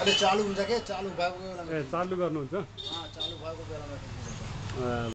अहिले चालु हुन्छ के? चालु भएको बेलामा ए चालु गर्नुहुन्छ। चालु भएको बेलामा